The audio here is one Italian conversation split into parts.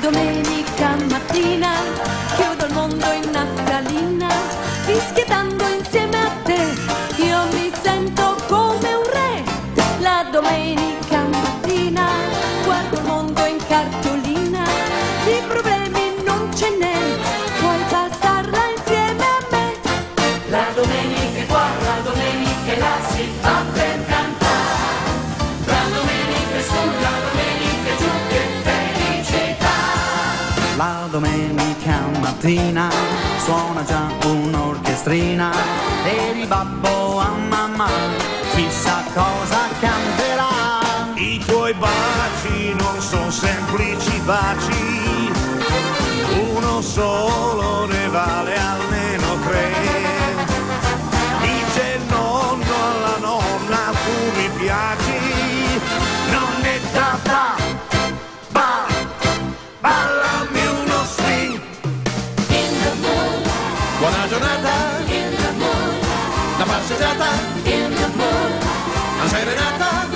domenica mattina chiudo il mondo in naftalina, fischiettando insieme a te. Io mi sento come un re. La domenica mattina guardo il mondo in cartolina, di problemi non ce n'è, puoi passarla insieme a me. La domenica qua, la domenica là, si La domenica mattina suona già un'orchestrina e il babbo a mamma chissà cosa canterà. I tuoi baci non sono semplici baci, uno solo ne vale la passeggiata, la serenata.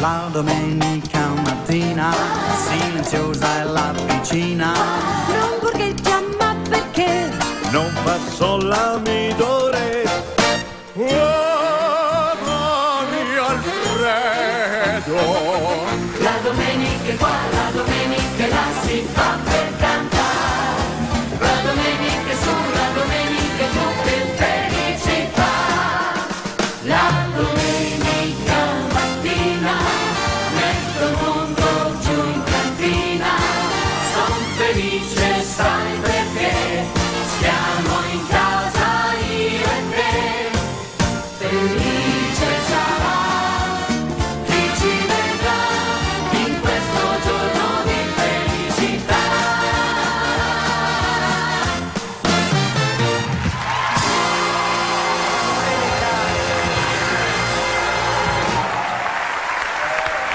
La domenica mattina silenziosa è la vicina Non borgheggia ma perché? non passò la midore. Oh. La domenica è qua, felice, sai perché? Stiamo in casa io e te. Felice sarà chi ci vedrà in questo giorno di felicità.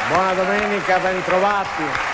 Buona domenica, ben trovati.